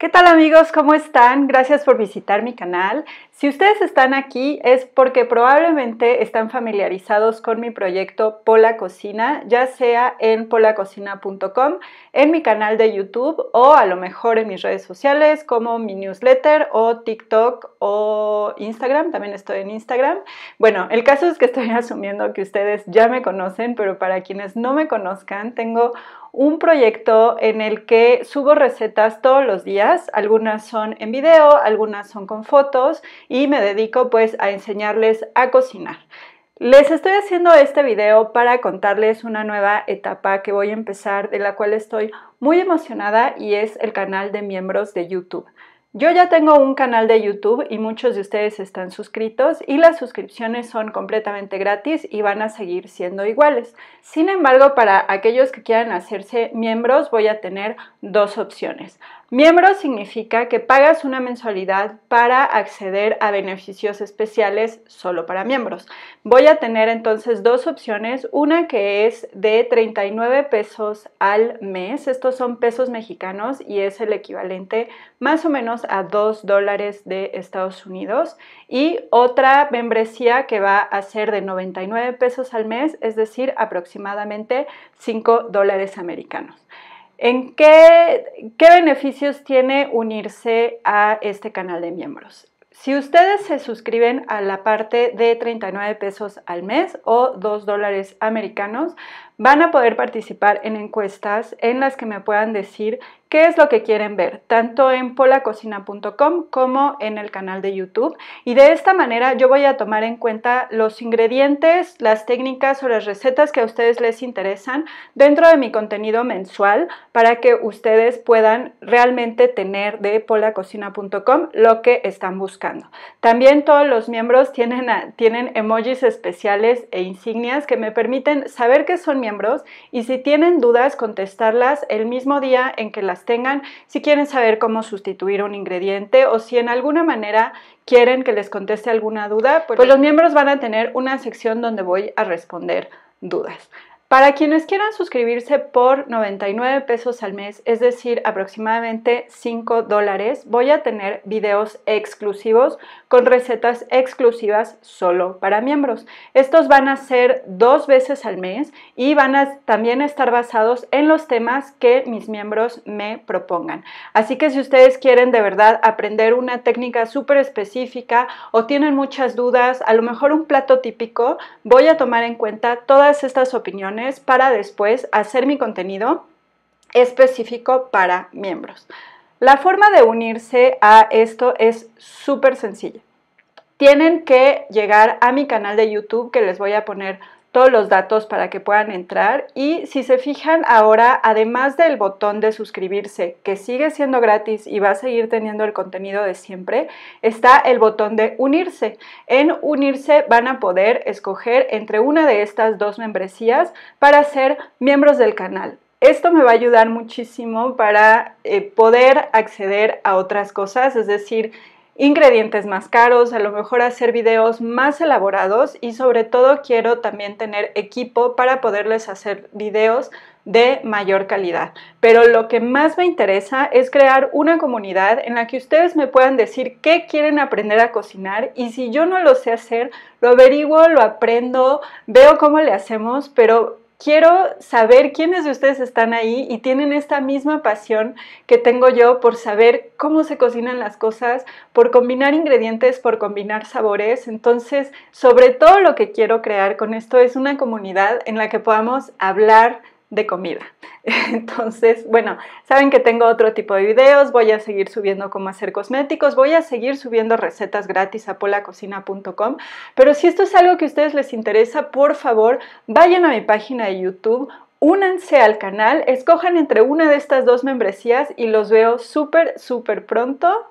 ¿Qué tal amigos? ¿Cómo están? Gracias por visitar mi canal. Si ustedes están aquí es porque probablemente están familiarizados con mi proyecto Pola Cocina, ya sea en polacocina.com, en mi canal de YouTube o a lo mejor en mis redes sociales como mi newsletter o TikTok o Instagram, también estoy en Instagram. Bueno, el caso es que estoy asumiendo que ustedes ya me conocen, pero para quienes no me conozcan, tengo un proyecto en el que subo recetas todos los días, algunas son en video, algunas son con fotos y me dedico pues a enseñarles a cocinar. Les estoy haciendo este video para contarles una nueva etapa que voy a empezar, de la cual estoy muy emocionada y es el canal de miembros de YouTube. Yo ya tengo un canal de YouTube y muchos de ustedes están suscritos y las suscripciones son completamente gratis y van a seguir siendo iguales. Sin embargo, para aquellos que quieran hacerse miembros voy a tener dos opciones. Miembro significa que pagas una mensualidad para acceder a beneficios especiales solo para miembros. Voy a tener entonces dos opciones, una que es de 39 pesos al mes, estos son pesos mexicanos y es el equivalente más o menos a 2 dólares de Estados Unidos y otra membresía que va a ser de 99 pesos al mes, es decir, aproximadamente 5 dólares americanos. ¿En qué, qué beneficios tiene unirse a este canal de miembros? Si ustedes se suscriben a la parte de 39 pesos al mes o 2 dólares americanos, van a poder participar en encuestas en las que me puedan decir qué es lo que quieren ver, tanto en polacocina.com como en el canal de YouTube. Y de esta manera yo voy a tomar en cuenta los ingredientes, las técnicas o las recetas que a ustedes les interesan dentro de mi contenido mensual para que ustedes puedan realmente tener de polacocina.com lo que están buscando. También todos los miembros tienen, tienen emojis especiales e insignias que me permiten saber que son miembros y si tienen dudas contestarlas el mismo día en que las tengan, si quieren saber cómo sustituir un ingrediente o si en alguna manera quieren que les conteste alguna duda, pues, pues los miembros van a tener una sección donde voy a responder dudas. Para quienes quieran suscribirse por 99 pesos al mes, es decir, aproximadamente 5 dólares, voy a tener videos exclusivos con recetas exclusivas solo para miembros. Estos van a ser dos veces al mes y van a también estar basados en los temas que mis miembros me propongan. Así que si ustedes quieren de verdad aprender una técnica súper específica o tienen muchas dudas, a lo mejor un plato típico, voy a tomar en cuenta todas estas opiniones para después hacer mi contenido específico para miembros. La forma de unirse a esto es súper sencilla. Tienen que llegar a mi canal de YouTube que les voy a poner todos los datos para que puedan entrar y si se fijan ahora, además del botón de suscribirse, que sigue siendo gratis y va a seguir teniendo el contenido de siempre, está el botón de unirse. En unirse van a poder escoger entre una de estas dos membresías para ser miembros del canal. Esto me va a ayudar muchísimo para eh, poder acceder a otras cosas, es decir, ingredientes más caros, a lo mejor hacer videos más elaborados y sobre todo quiero también tener equipo para poderles hacer videos de mayor calidad. Pero lo que más me interesa es crear una comunidad en la que ustedes me puedan decir qué quieren aprender a cocinar y si yo no lo sé hacer, lo averiguo, lo aprendo, veo cómo le hacemos, pero quiero saber quiénes de ustedes están ahí y tienen esta misma pasión que tengo yo por saber cómo se cocinan las cosas, por combinar ingredientes, por combinar sabores. Entonces, sobre todo lo que quiero crear con esto es una comunidad en la que podamos hablar de comida. Entonces, bueno, saben que tengo otro tipo de videos, voy a seguir subiendo cómo hacer cosméticos, voy a seguir subiendo recetas gratis a polacocina.com, pero si esto es algo que a ustedes les interesa, por favor, vayan a mi página de YouTube, únanse al canal, escojan entre una de estas dos membresías y los veo súper, súper pronto